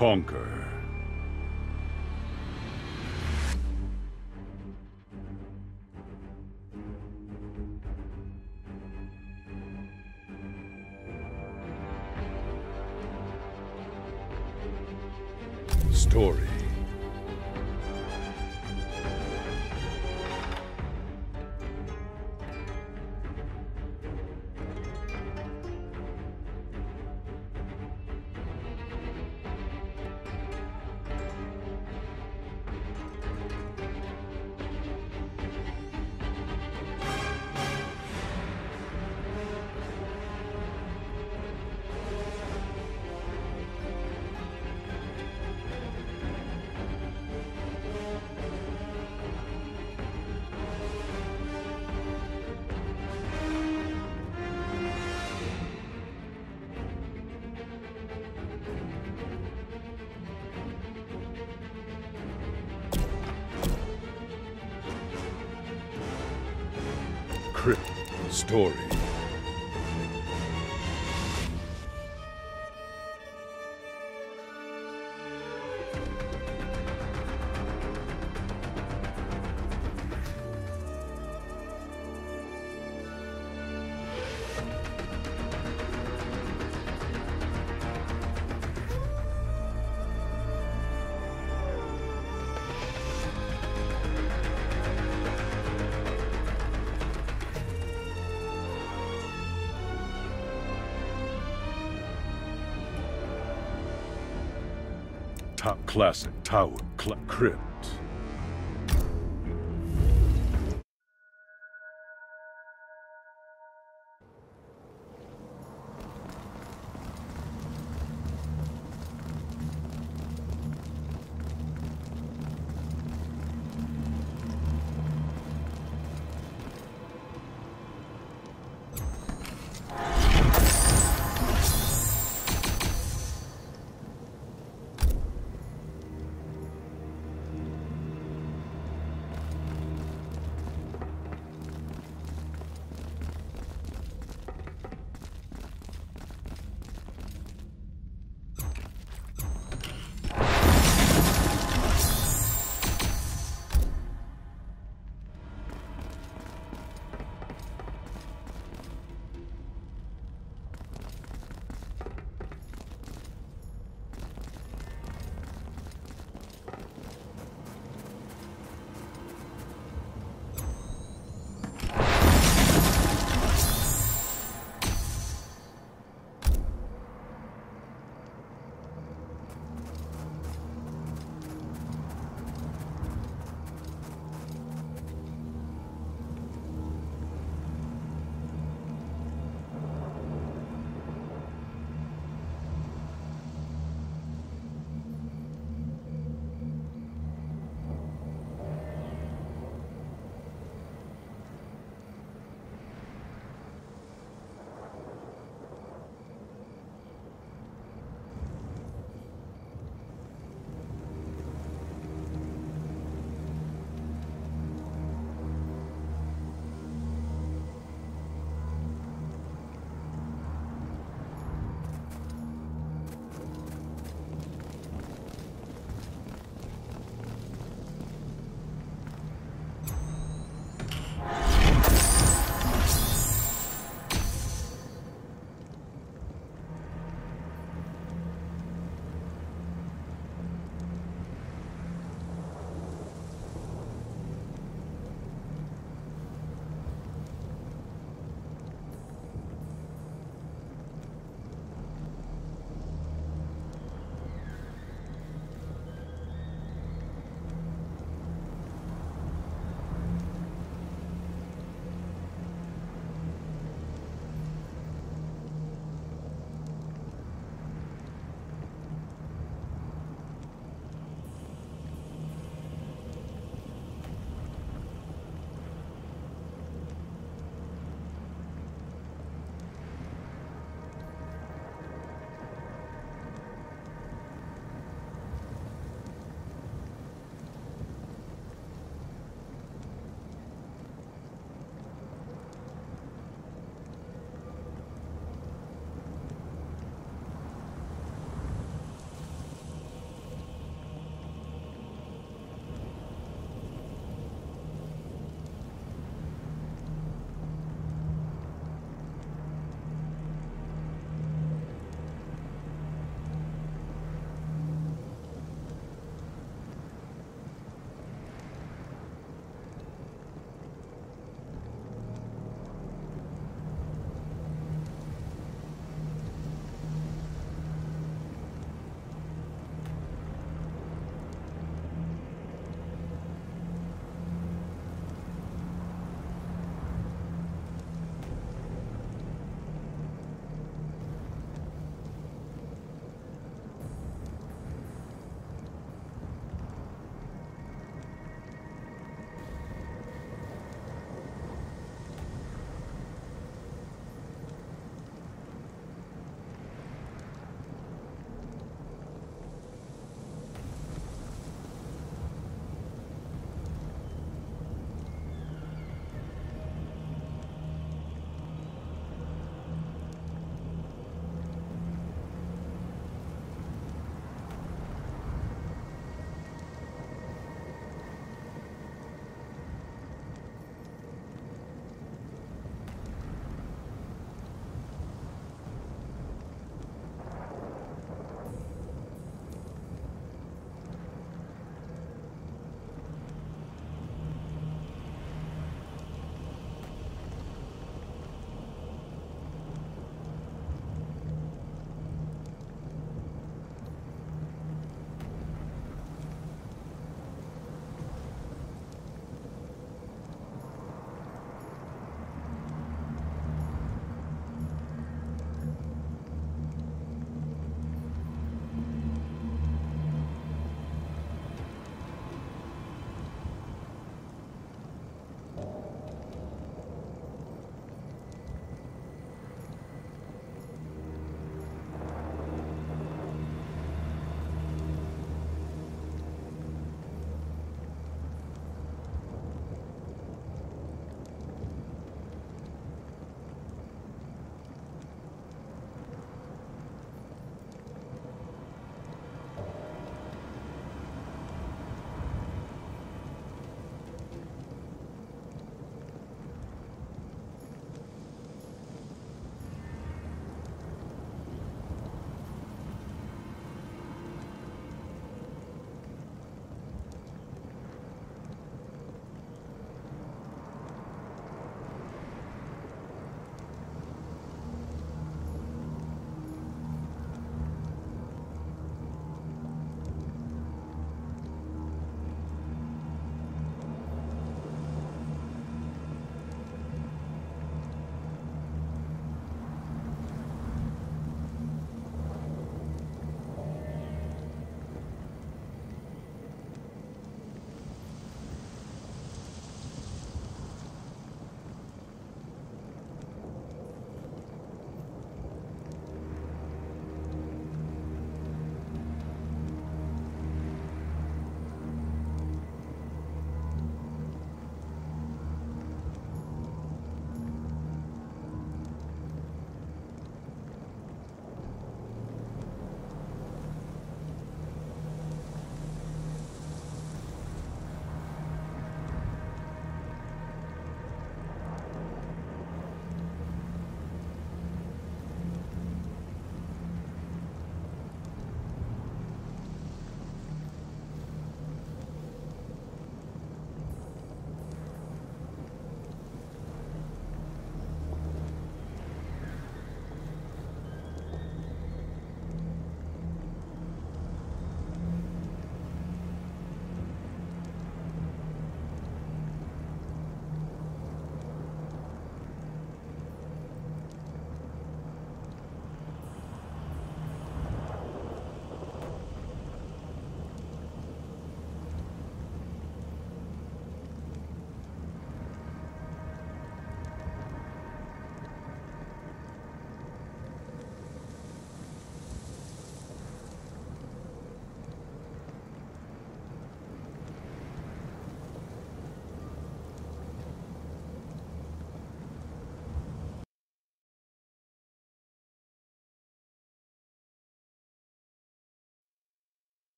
conquer. Classic tower cl crypt.